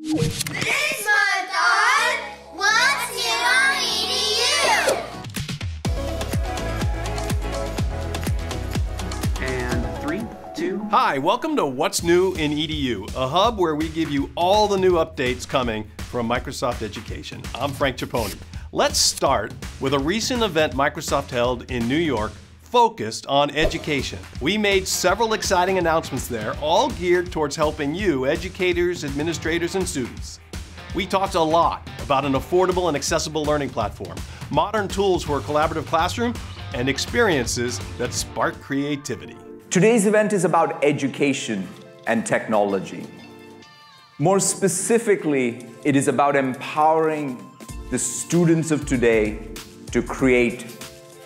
This month on What's New on EDU? And three, two. Hi, welcome to What's New in EDU, a hub where we give you all the new updates coming from Microsoft Education. I'm Frank Chaponi. Let's start with a recent event Microsoft held in New York focused on education. We made several exciting announcements there, all geared towards helping you, educators, administrators, and students. We talked a lot about an affordable and accessible learning platform, modern tools for a collaborative classroom, and experiences that spark creativity. Today's event is about education and technology. More specifically, it is about empowering the students of today to create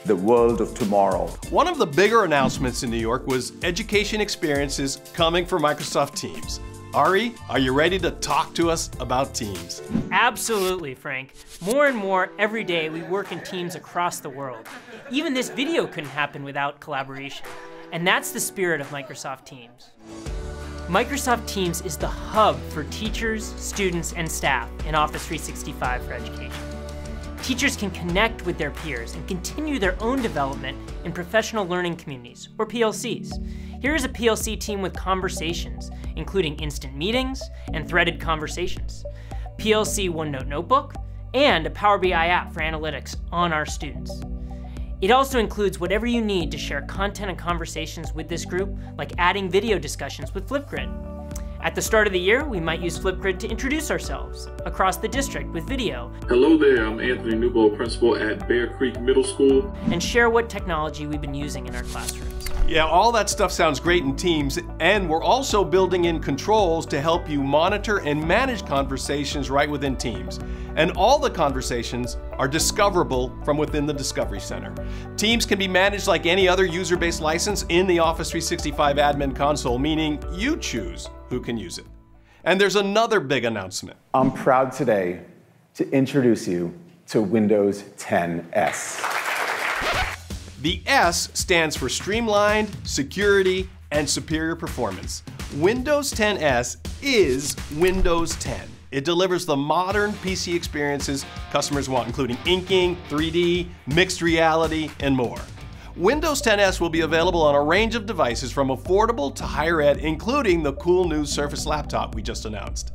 the world of tomorrow. One of the bigger announcements in New York was education experiences coming for Microsoft Teams. Ari, are you ready to talk to us about Teams? Absolutely, Frank. More and more every day we work in teams across the world. Even this video couldn't happen without collaboration. And that's the spirit of Microsoft Teams. Microsoft Teams is the hub for teachers, students, and staff in Office 365 for Education. Teachers can connect with their peers and continue their own development in professional learning communities, or PLCs. Here is a PLC team with conversations, including instant meetings and threaded conversations, PLC OneNote Notebook, and a Power BI app for analytics on our students. It also includes whatever you need to share content and conversations with this group, like adding video discussions with Flipgrid. At the start of the year, we might use Flipgrid to introduce ourselves across the district with video. Hello there, I'm Anthony Newbold, principal at Bear Creek Middle School. And share what technology we've been using in our classrooms. Yeah, all that stuff sounds great in Teams, and we're also building in controls to help you monitor and manage conversations right within Teams. And all the conversations are discoverable from within the Discovery Center. Teams can be managed like any other user-based license in the Office 365 admin console, meaning you choose who can use it. And there's another big announcement. I'm proud today to introduce you to Windows 10S. The S stands for streamlined, security, and superior performance. Windows 10S is Windows 10. It delivers the modern PC experiences customers want, including inking, 3D, mixed reality, and more. Windows 10S will be available on a range of devices from affordable to higher ed, including the cool new Surface laptop we just announced.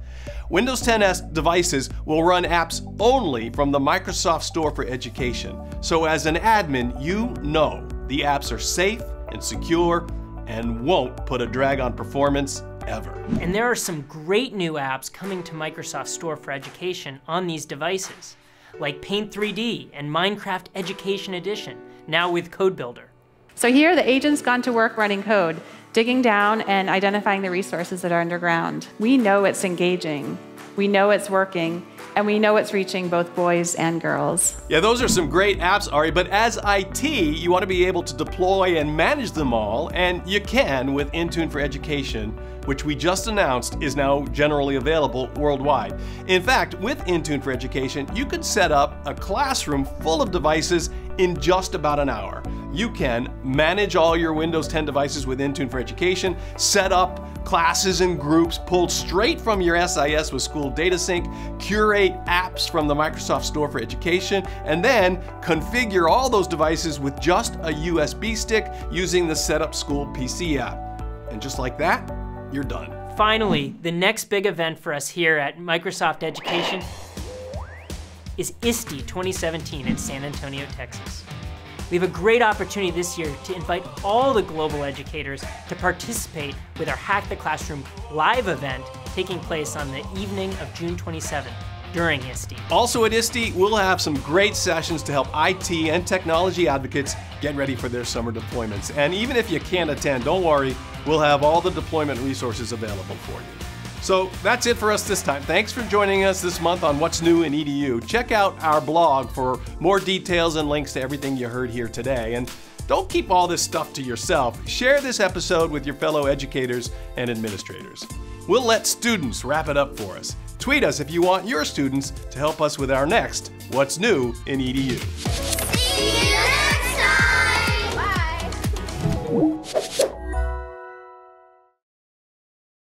Windows 10S devices will run apps only from the Microsoft Store for Education. So as an admin, you know the apps are safe and secure and won't put a drag on performance ever. And there are some great new apps coming to Microsoft Store for Education on these devices, like Paint 3D and Minecraft Education Edition, now with Code Builder. So here, the agent's gone to work running code, digging down and identifying the resources that are underground. We know it's engaging, we know it's working, and we know it's reaching both boys and girls. Yeah, those are some great apps, Ari, but as IT, you want to be able to deploy and manage them all, and you can with Intune for Education, which we just announced is now generally available worldwide. In fact, with Intune for Education, you could set up a classroom full of devices in just about an hour. You can manage all your Windows 10 devices with Intune for Education, set up classes and groups pulled straight from your SIS with School Data Sync, curate apps from the Microsoft Store for Education, and then configure all those devices with just a USB stick using the Setup School PC app. And just like that, you're done. Finally, the next big event for us here at Microsoft Education is ISTE 2017 in San Antonio, Texas. We have a great opportunity this year to invite all the global educators to participate with our Hack the Classroom live event taking place on the evening of June 27th during ISTE. Also at ISTE, we'll have some great sessions to help IT and technology advocates get ready for their summer deployments. And even if you can't attend, don't worry, we'll have all the deployment resources available for you. So that's it for us this time. Thanks for joining us this month on What's New in EDU. Check out our blog for more details and links to everything you heard here today. And don't keep all this stuff to yourself. Share this episode with your fellow educators and administrators. We'll let students wrap it up for us. Tweet us if you want your students to help us with our next What's New in EDU. See you next time! Bye!